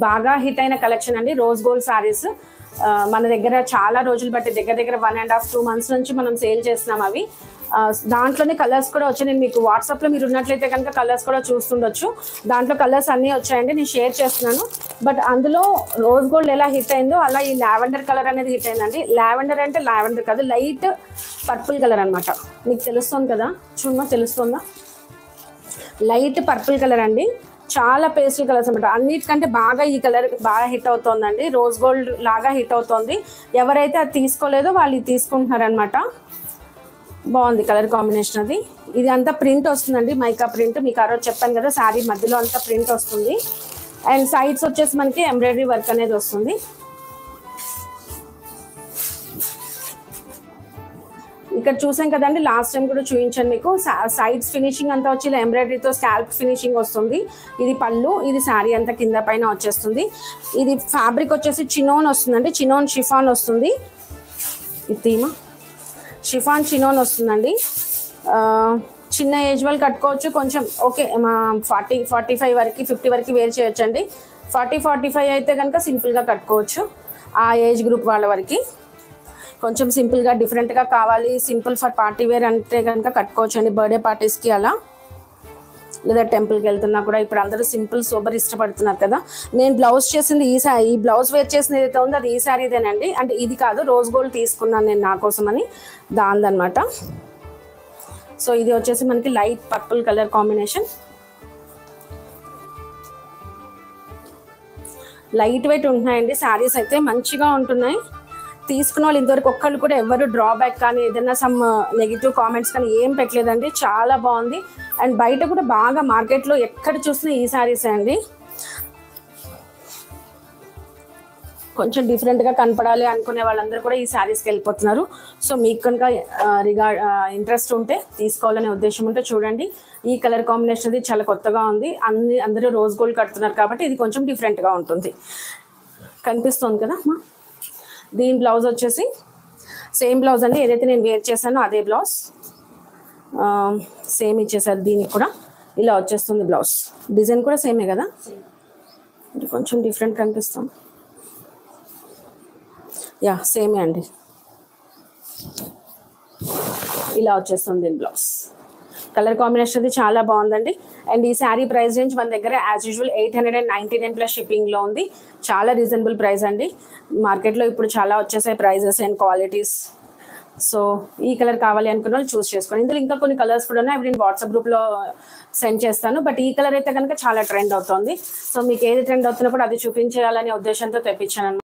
బాగా హిట్ అయిన కలెక్షన్ అండి. రోజ్ గోల్డ్ సారీస్ మన దగ్గర చాలా రోజులు బట్టి దగ్గర దగ్గర one and half two months నుంచి మనం సేల్ చేస్తున్నాం అవి. దాంట్లోనే కలర్స్ కూడా వచ్చాయి. నేను మీకు వాట్సాప్లో మీరు ఉన్నట్లయితే కనుక కలర్స్ కూడా చూస్తుండొచ్చు. దాంట్లో కలర్స్ అన్నీ వచ్చాయండి. నేను షేర్ చేస్తున్నాను. బట్ అందులో రోజ్ గోల్డ్ ఎలా హిట్ అయిందో అలా ఈ లావెండర్ కలర్ అనేది హిట్ అయిందండి. లావెండర్ అంటే లావెండర్ కాదు లైట్ పర్పుల్ కలర్ అనమాట మీకు తెలుస్తుంది కదా? చూడమా తెలుస్తుందా? లైట్ పర్పుల్ కలర్ అండి. చాలా పేస్టల్ కలర్స్ అనమాట అన్నిటికంటే బాగా ఈ కలర్ బాగా హిట్ అవుతోందండి. రోజ్ గోల్డ్ లాగా హిట్ అవుతుంది. ఎవరైతే అది తీసుకోలేదో వాళ్ళు ఇది తీసుకుంటున్నారనమాట బాగుంది కలర్ కాంబినేషన్ అది. ఇది అంతా ప్రింట్ వస్తుందండి. Mica print. మీకు ఆ రోజు చెప్పాను కదా శారీ మధ్యలో అంతా ప్రింట్ వస్తుంది. అండ్ సైడ్స్ వచ్చేసి మనకి ఎంబ్రాయిడరీ వర్క్ అనేది వస్తుంది. ఇక్కడ చూసాం కదండి లాస్ట్ టైం కూడా చూపించాను మీకు. సైడ్స్ ఫినిషింగ్ అంతా వచ్చి ఇలా ఎంబ్రాయిడరీతో స్కాల్ప్ ఫినిషింగ్ వస్తుంది. ఇది పళ్ళు ఇది శారీ అంతా కింద పైన వచ్చేస్తుంది. ఇది ఫ్యాబ్రిక్ వచ్చేసి చినోన్ వస్తుందండి చినోన్ షిఫాన్ వస్తుంది. ఇది తీమా? షిఫాన్ చినోన్ వస్తుందండి. చిన్న ఏజ్ వాళ్ళు కట్టుకోవచ్చు కొంచెం ఓకే మా ఫార్టీ ఫార్టీ ఫైవ్ వరకు ఫిఫ్టీ వరకు వేర్ చేయొచ్చండి. ఫార్టీ ఫార్టీ ఫైవ్ అయితే కనుక సింపుల్గా కట్టుకోవచ్చు ఆ ఏజ్ గ్రూప్ వాళ్ళ వరకు. కొంచెం సింపుల్గా డిఫరెంట్గా కావాలి. సింపుల్ ఫర్ పార్టీ వేర్ అంటే కనుక కట్టుకోవచ్చు అండి బర్త్డే పార్టీస్కి అలా. లేదా టెంపుల్కి వెళ్తున్నా కూడా ఇప్పుడు అందరూ సింపుల్ సూపర్ ఇష్టపడుతున్నారు కదా. నేను బ్లౌజ్ చేసింది ఈ సారీ ఈ బ్లౌజ్ వేర్ చేసింది ఏదైతే ఉందో అది ఈ శారీదేనండి అంటే ఇది కాదు రోజ్ గోల్డ్ తీసుకున్నాను నేను నా కోసం అని దానిదనమాట సో ఇది వచ్చేసి మనకి light purple colour combination light weight ఉంటున్నాయండి. శారీస్ అయితే మంచిగా ఉంటున్నాయి. తీసుకున్న వాళ్ళు ఇంతవరకు ఒక్కళ్ళు కూడా ఎవరు డ్రాబ్యాక్ కానీ ఏదైనా సమ్ నెగిటివ్ కామెంట్స్ కానీ ఏం పెట్టలేదండి. చాలా బాగుంది. అండ్ బయట కూడా బాగా మార్కెట్లో ఎక్కడ చూసినా ఈ శారీసే అండి. కొంచెం డిఫరెంట్గా కనపడాలి అనుకునే వాళ్ళందరూ కూడా ఈ శారీస్కి వెళ్ళిపోతున్నారు. సో మీకు కనుక uh, రిగార్డ్ ఇంట్రెస్ట్ uh, ఉంటే తీసుకోవాలనే ఉద్దేశం ఉంటే చూడండి. ఈ కలర్ కాంబినేషన్ అది చాలా కొత్తగా ఉంది. అన్ని అందరూ రోజ్ గోల్డ్ కడుతున్నారు కాబట్టి ఇది కొంచెం డిఫరెంట్గా ఉంటుంది. కనిపిస్తుంది కదా అమ్మా? దీని బ్లౌజ్ వచ్చేసి సేమ్ బ్లౌజ్ అండి. ఏదైతే నేను వేర్ చేశానో అదే బ్లౌజ్. సేమ్ ఇచ్చేసారు దీనికి కూడా. ఇలా వచ్చేస్తుంది బ్లౌజ్. డిజైన్ కూడా సేమే కదా? కొంచెం డిఫరెంట్ కనిపిస్తాం యా సేమే అండి. ఇలా వచ్చేస్తుంది దీని బ్లౌజ్. కలర్ కాంబినేషన్ అది చాలా బాగుందండి. అండ్ ఈ శారీ ప్రైస్ రేంజ్ మన దగ్గర as usual eight hundred and ninety nine plus షిప్పింగ్లో ఉంది. చాలా రీజనబుల్ ప్రైస్ అండి. మార్కెట్లో ఇప్పుడు చాలా వచ్చేసాయి ప్రైజెస్ అండ్ క్వాలిటీస్ సో ఈ కలర్ కావాలి అనుకున్న వాళ్ళు చూస్ చేసుకోండి. ఇందులో ఇంకా కొన్ని కలర్స్ కూడా ఉన్నాయి. అవి నేను వాట్సాప్ గ్రూప్లో సెండ్ చేస్తాను. బట్ ఈ కలర్ అయితే కనుక చాలా ట్రెండ్ అవుతుంది. సో మీకు ఏది ట్రెండ్ అవుతున్నప్పుడు అది చూపించేయాలనే ఉద్దేశంతో తెప్పించాను